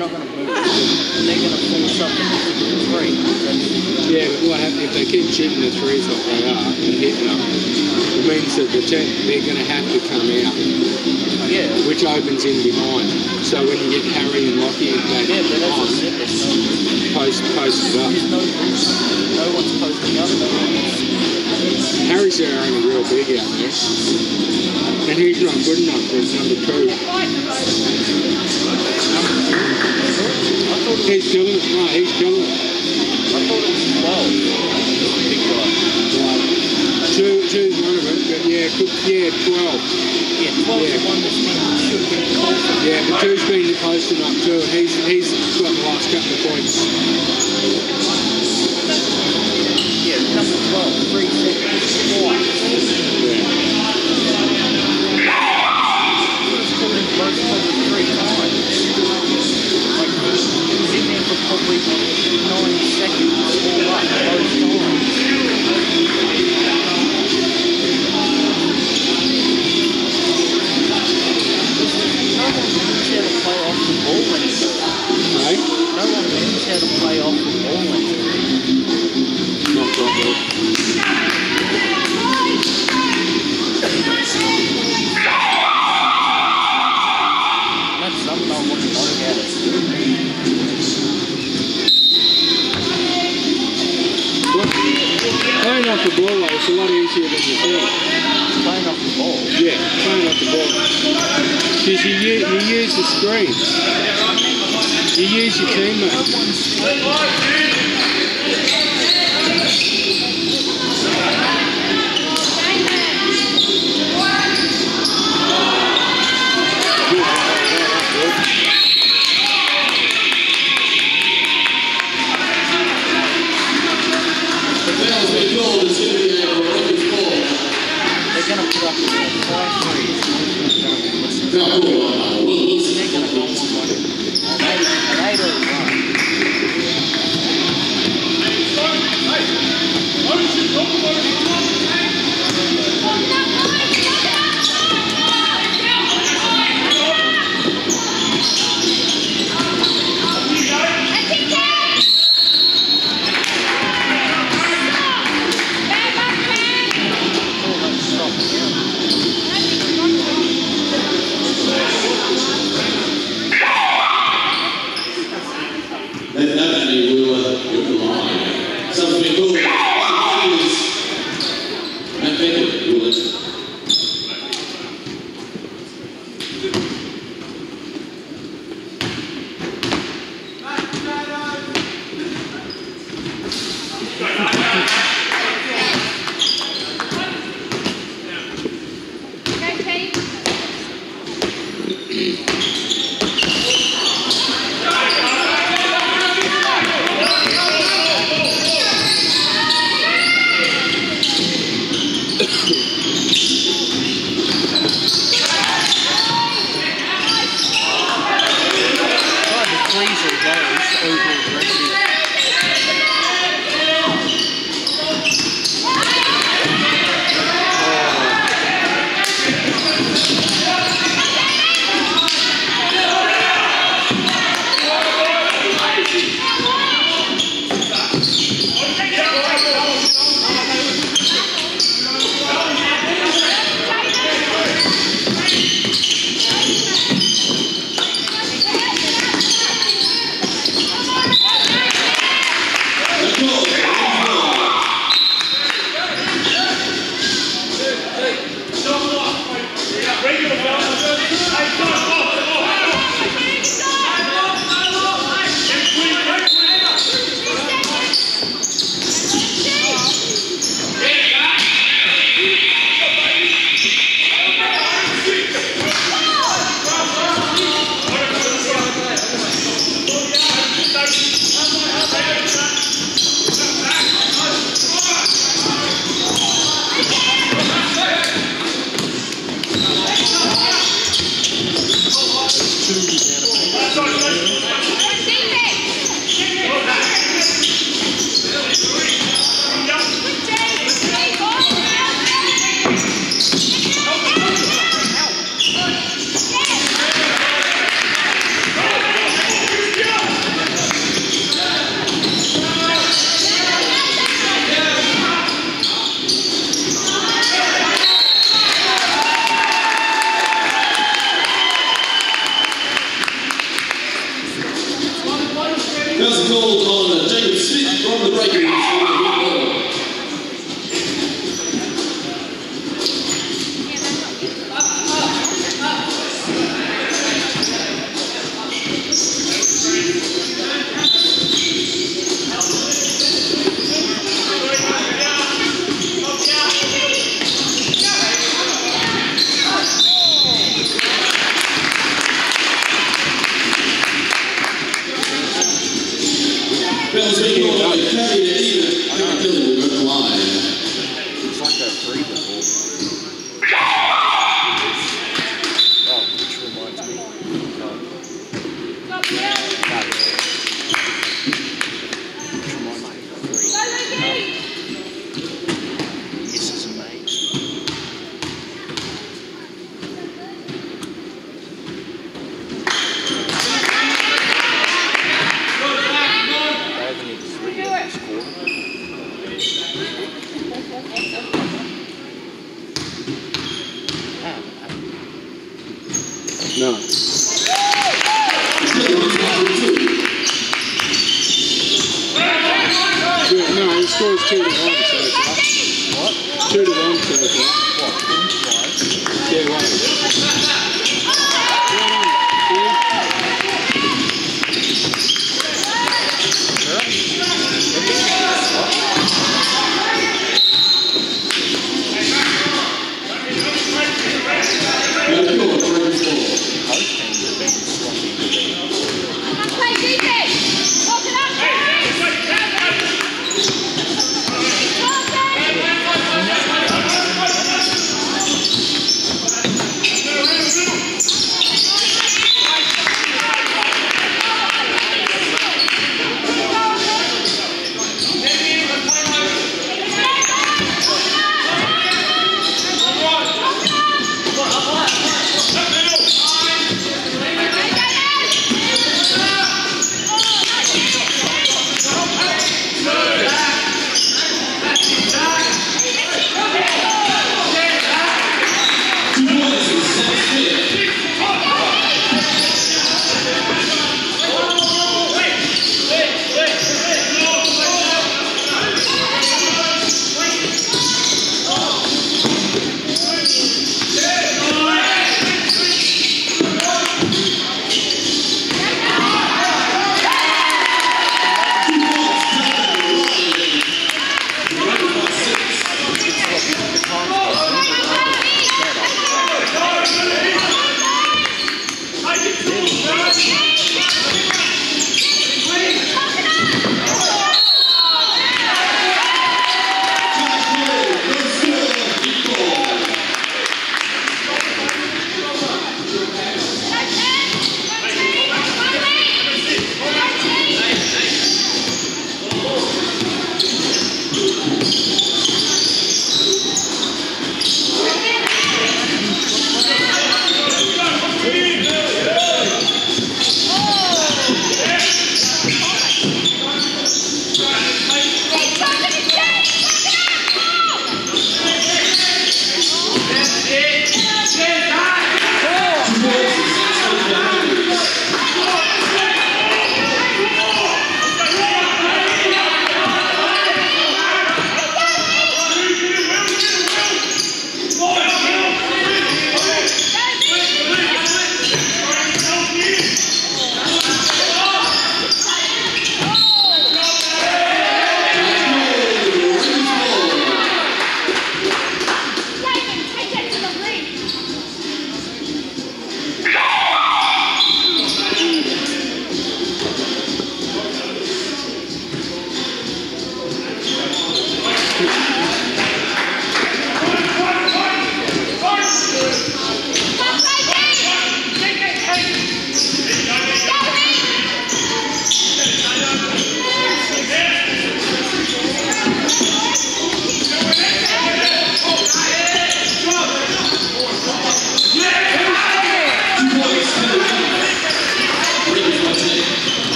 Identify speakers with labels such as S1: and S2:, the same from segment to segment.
S1: not going to move. They're going to force up into three. Then
S2: Yeah, but what happens if they keep shooting the threes like they are and hitting them? It means that the ten, they're going to have to come out,
S1: yeah,
S2: which opens in behind. So when you get Harry and Lockie back
S1: yeah, but
S2: on,
S1: no,
S2: post posted up.
S1: there's no, no one's posting up. No one's,
S2: Harry's there only real big out there, and he's not good enough for number two.
S1: I thought it
S2: He's killing it. No, he's killing it.
S1: I thought it was 12. Big guy.
S2: Like, two, two's one of it, but yeah, could, yeah, 12.
S1: Yeah, 12's
S2: Yeah.
S1: the one that's been, should have been called.
S2: Yeah, but two's been posted up too. He's, he's got the last couple of points.
S1: Yeah, number 12, three seconds, times. No one knows how to play off the ball anymore. Off the ball anymore.
S2: Not properly.
S1: That's something I want to know how to do.
S2: Look, playing off the ball it's a lot easier than you think.
S1: Playing off the ball.
S2: Yeah, playing off the ball. Because you, you use the screen. You use your teammate.
S3: That actually will,
S1: you
S2: can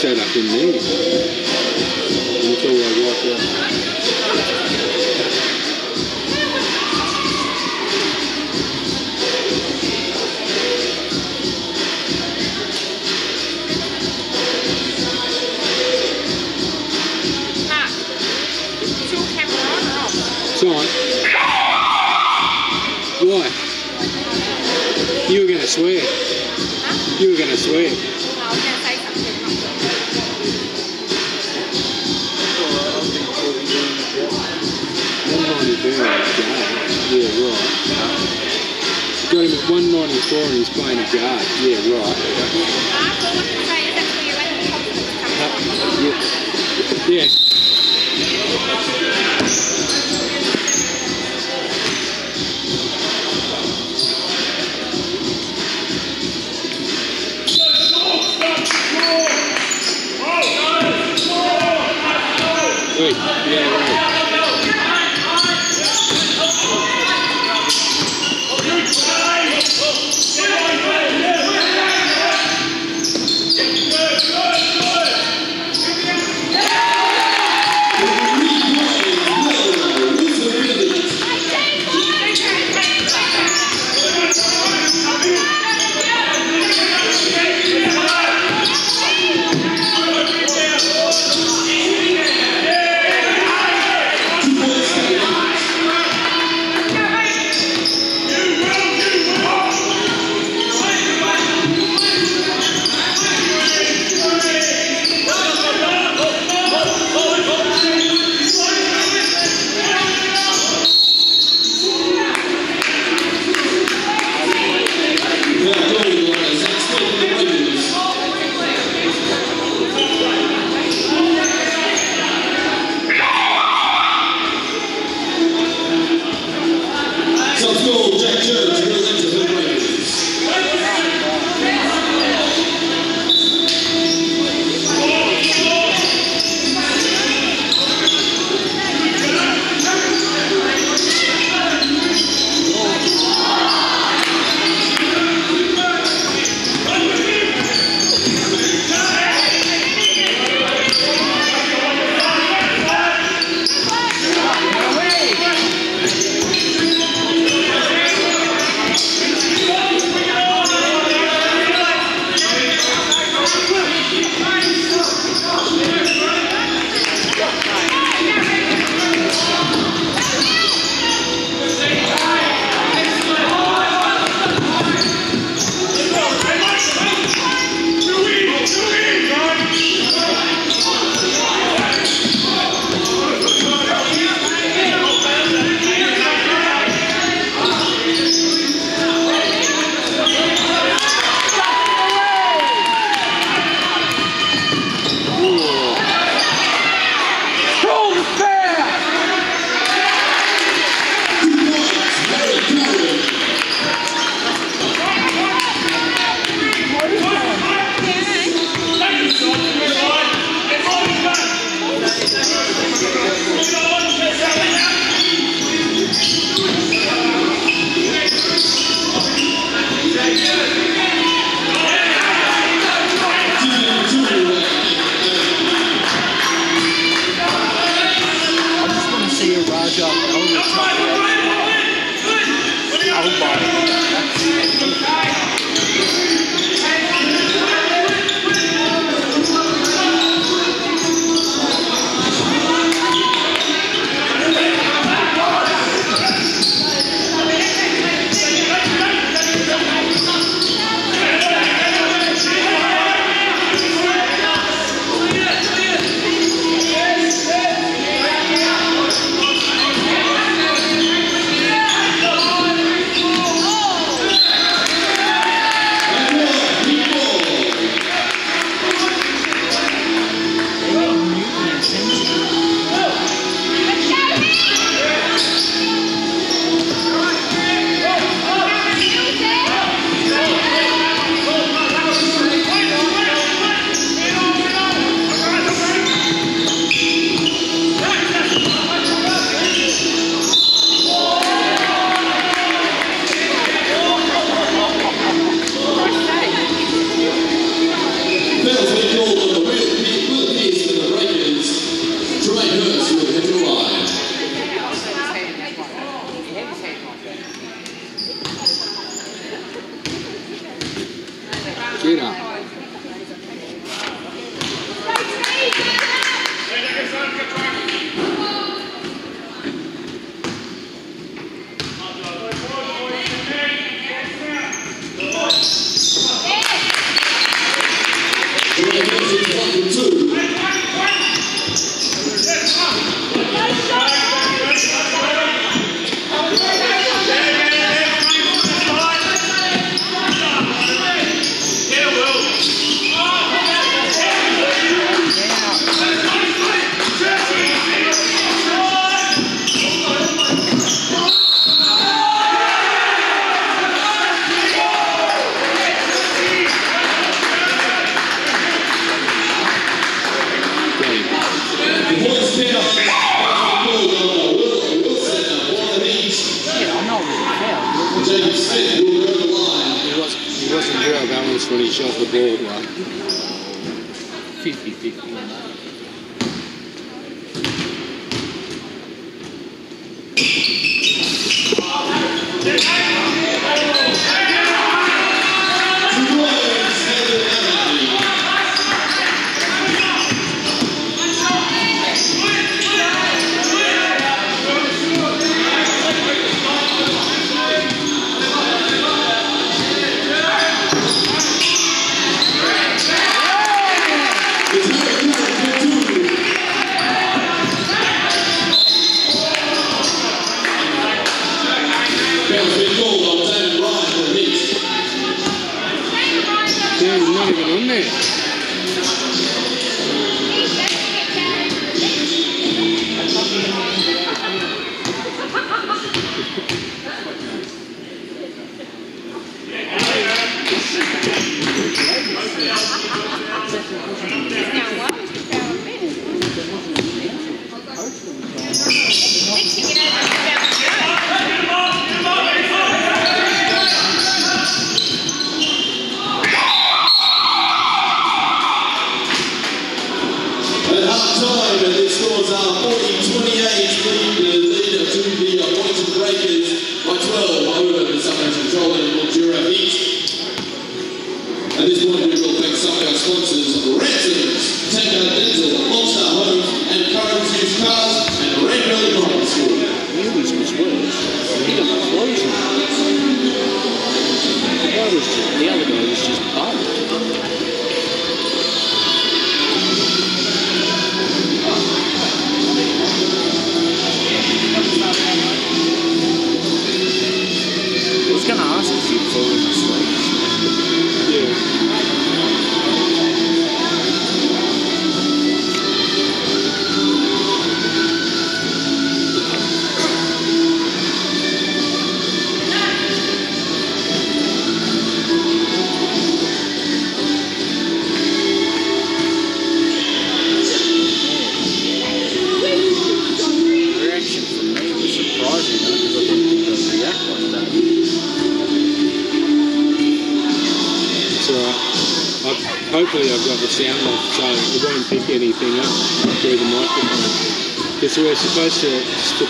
S2: set up in there.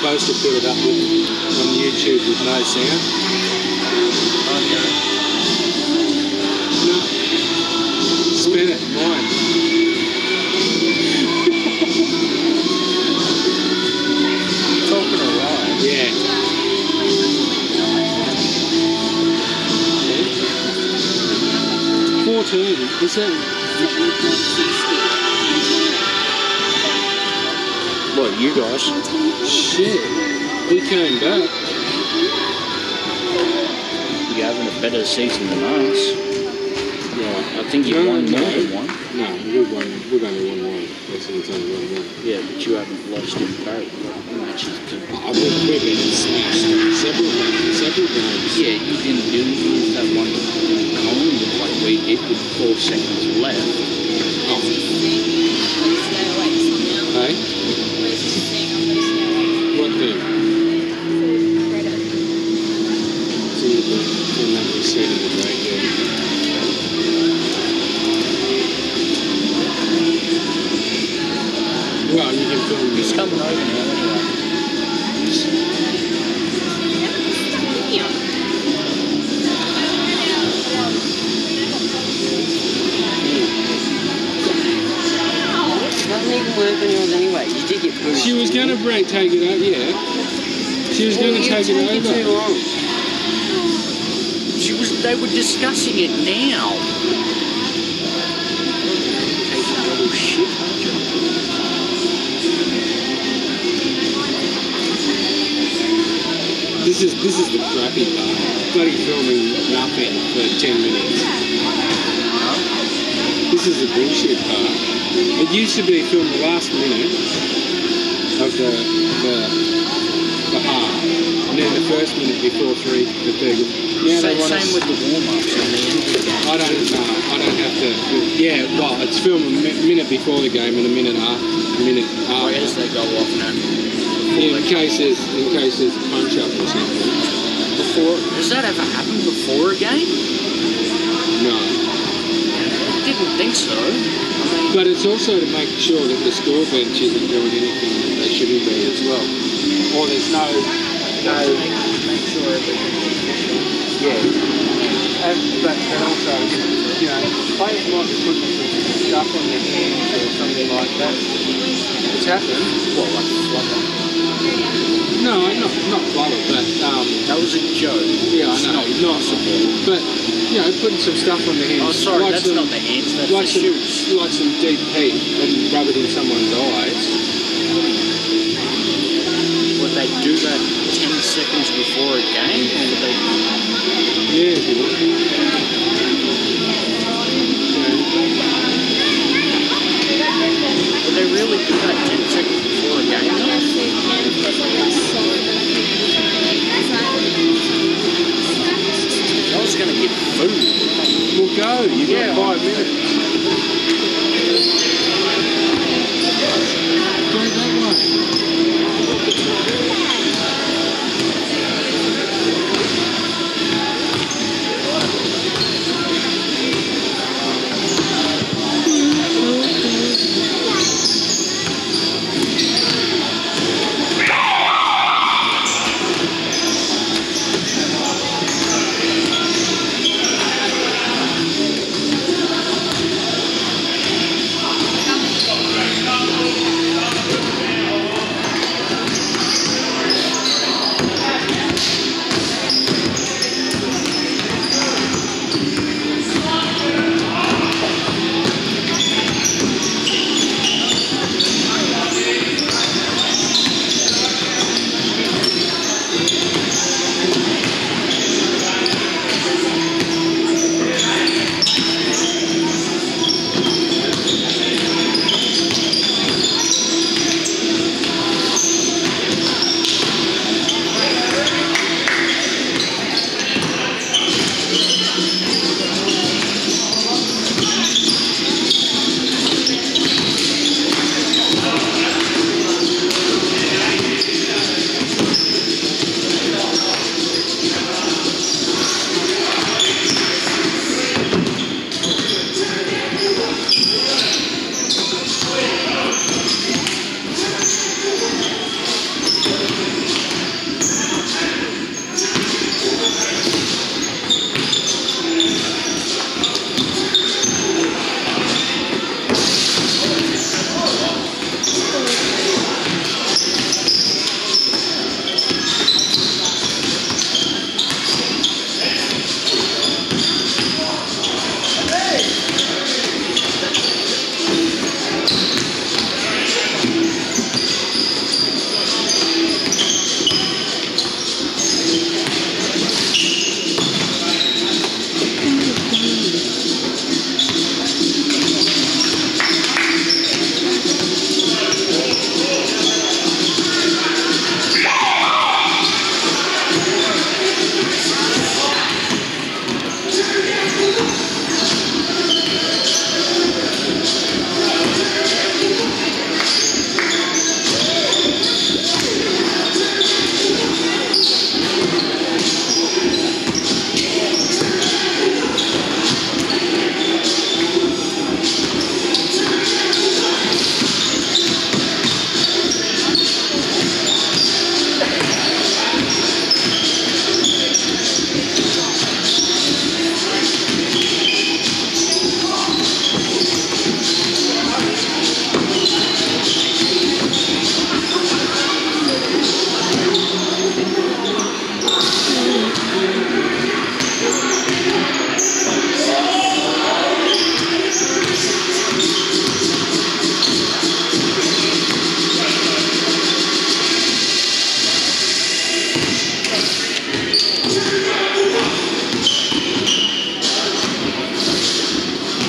S2: supposed to put it up with, on YouTube with no sound. chasing
S1: the nice.
S2: Yeah,
S1: I think you
S2: no,
S1: won
S2: no,
S1: no. one.
S2: No, we won. We got one one. That's the time we won one.
S1: Yeah, but you haven't lost in part matches.
S2: I would quit and smashed several times. Several times.
S1: Yeah, you didn't do that one. Colin looked like we hit with four seconds left.
S2: Oh. Going to break, take it over, yeah. She was going to take it
S1: taking too
S2: over.
S1: long. She was. They were discussing it now. Shit.
S2: This is this is the crappy part. Bloody filming nothing for 10 minutes. This is the bullshit part. It used to be filmed the last minute of the, the, the half, and then the first minute before three, the third. Yeah,
S1: Same, same with the warm-ups and the end of the game.
S2: I don't know. I don't have to. Yeah, well, it's filmed a minute before the game and a minute after. A minute
S1: Like as
S2: after.
S1: they go off now.
S2: In case there's in case there's punch up or something.
S1: Before has that ever happened before a game?
S2: No.
S1: I didn't think so. I mean,
S2: But it's also to make sure that the school bench isn't doing anything that they shouldn't be as well. Or there's no no
S1: make, make sure everything's efficient.
S2: yeah. And, but then also, you know, players might be putting some stuff on their hands or something like that. It's happened.
S1: What, like a flubber.
S2: No, not not flutter, but um,
S1: That was a joke.
S2: yeah, I
S1: It's
S2: know,
S1: not
S2: not
S1: possible.
S2: But you know, putting some stuff on their hands.
S1: Oh, sorry,
S2: like
S1: that's
S2: some,
S1: not the hands, that's
S2: like
S1: the
S2: some,
S1: shoes.
S2: like some deep heat and rub it in someone's eyes.
S1: Would they do that 10 seconds before a game, or would they...
S2: Yeah, if you want.
S1: Would they really do that 10 seconds before a game? Food.
S2: We'll go. You've
S1: Yeah.
S2: got five minutes.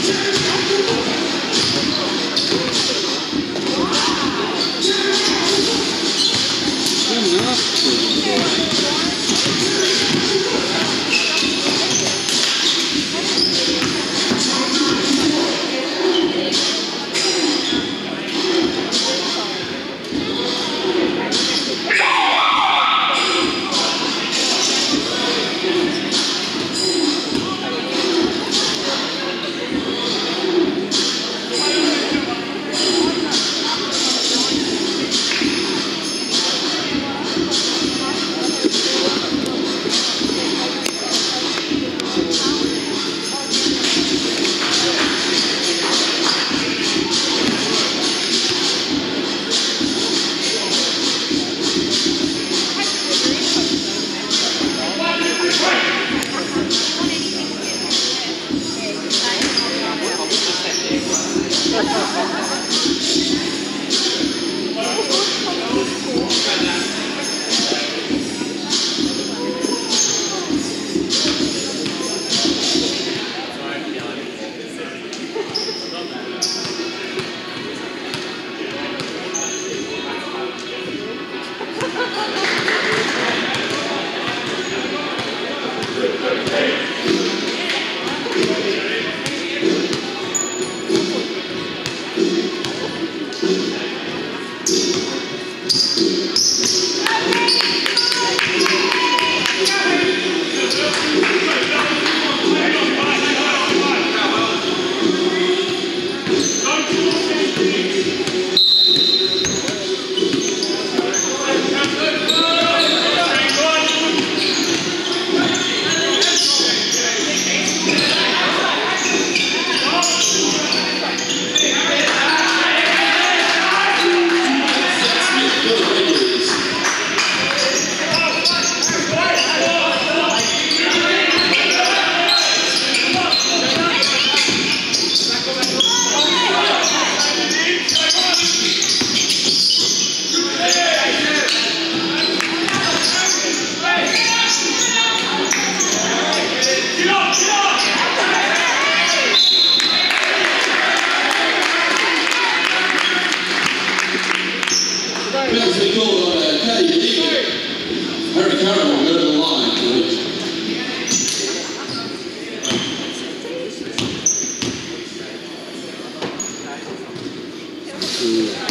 S3: Cheers. Curran's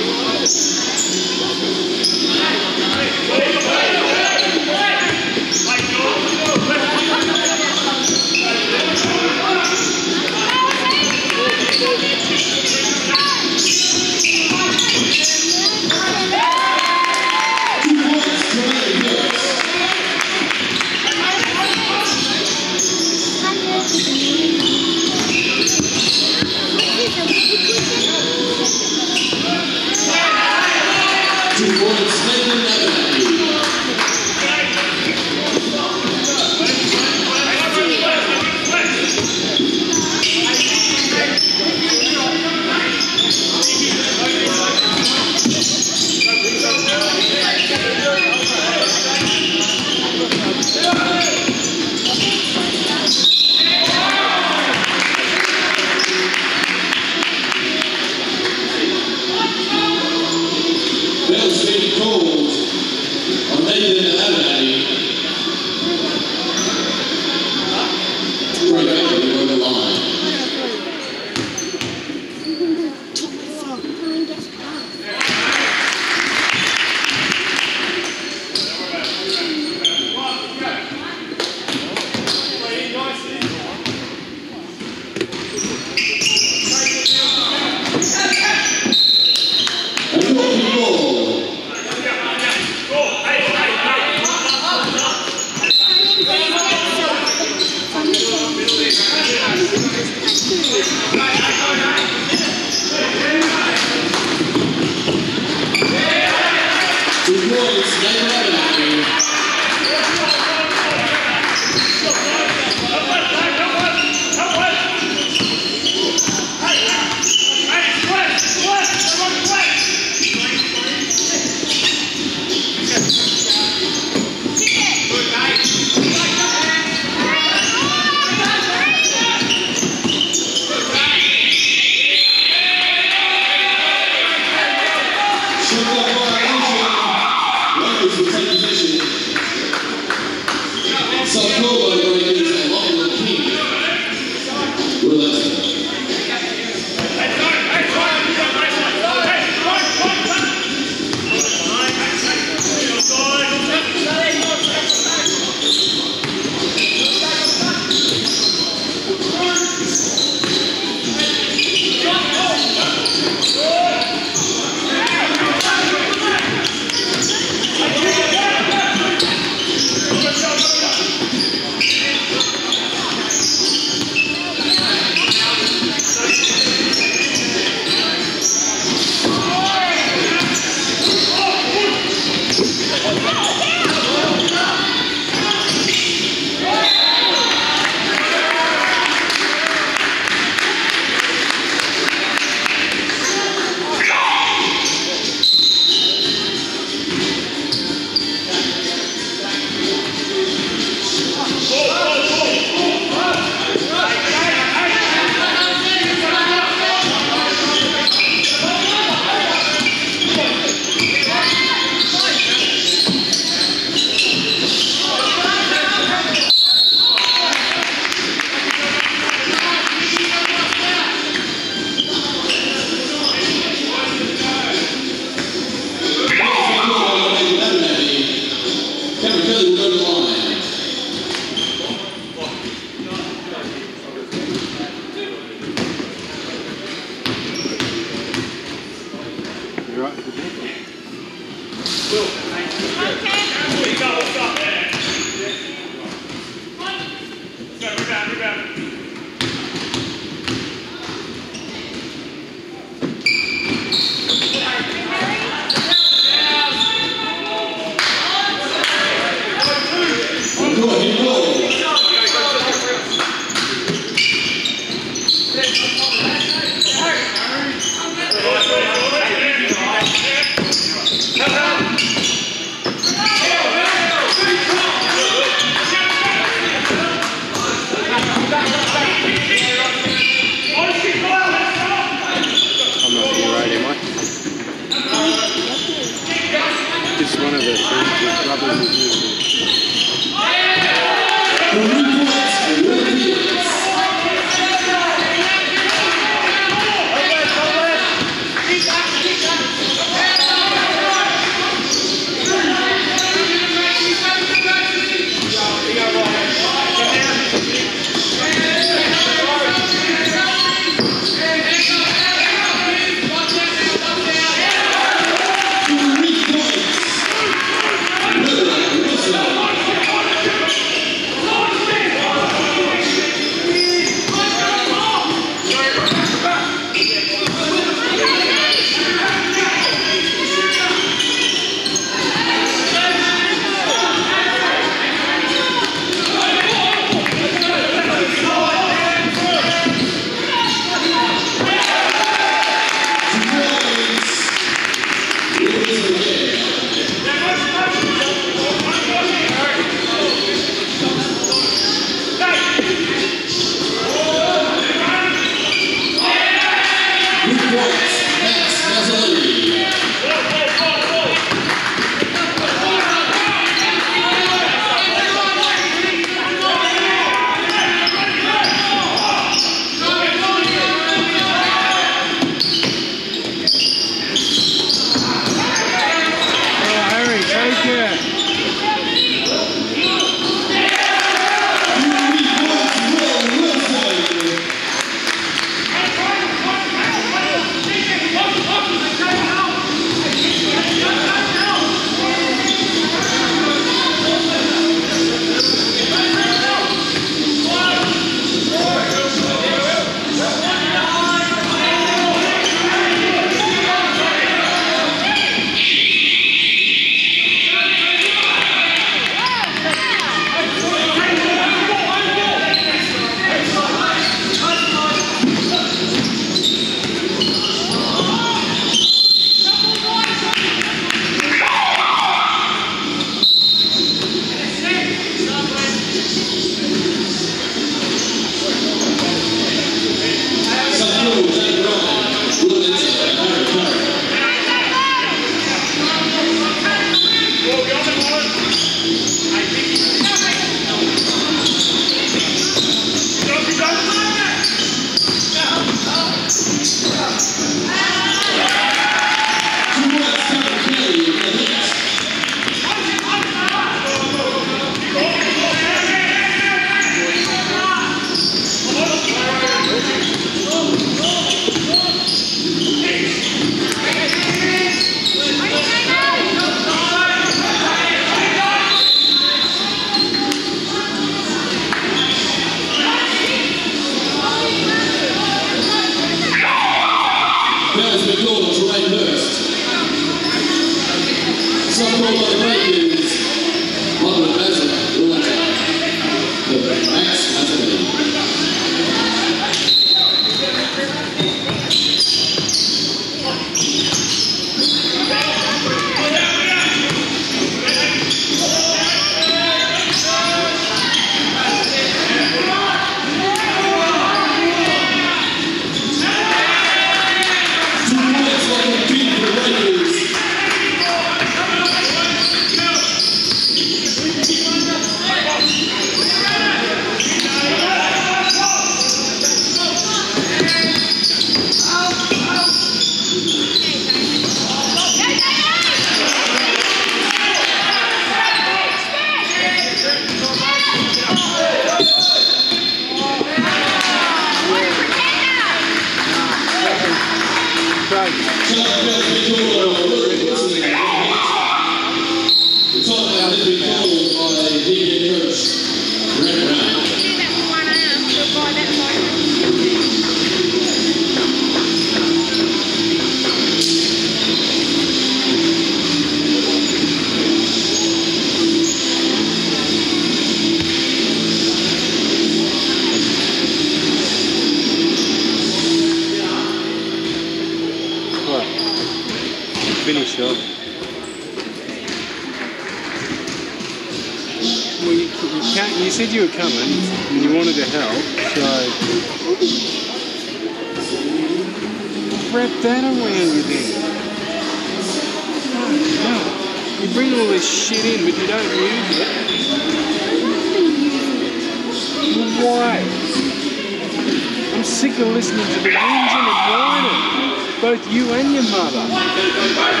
S3: Both you and your mother.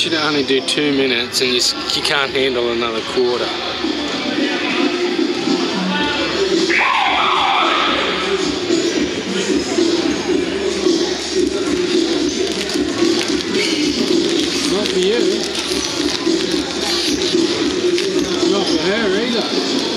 S3: coach you to only do two minutes and you, you can't handle another quarter. Not for you. Not for her either.